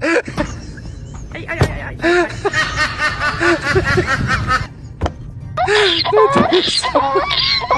哎呀呀呀呀！哈哈哈哈哈！哈！哎！